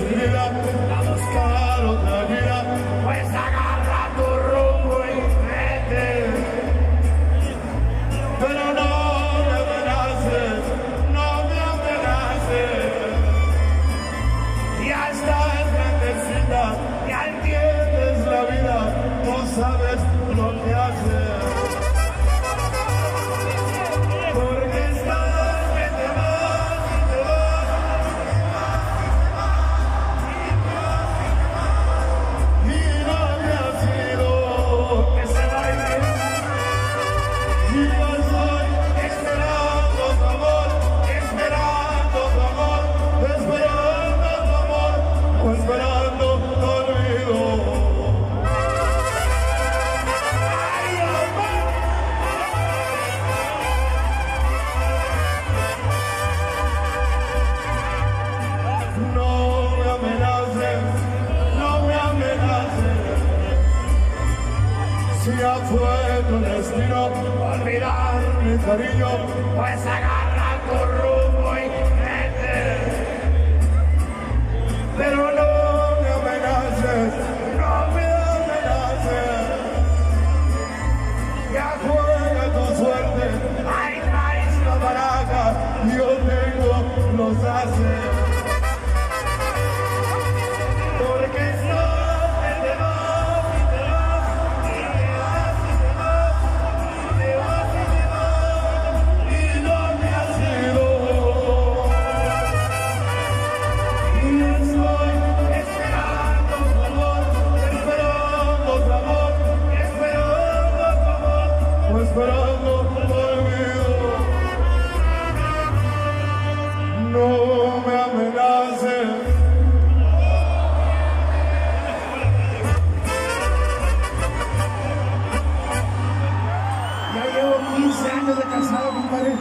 necesidad a buscar otra vida, pues agarra tu rumbo y vete. Pero no me amenaces, no me amenaces. Ya estás bendecida, ya entiendes la vida, tú sabes lo que haces. No me amenaces, no me ya fue tu destino olvidar mi cariño, pues agarra tu rumbo y vete. Pero no me amenaces, no me amenaces. Ya juega tu suerte, hay traes la baraja, yo tengo los haces. esperando tu olvido. No me amenaces. Ya llevo 15 años de casado, compadre.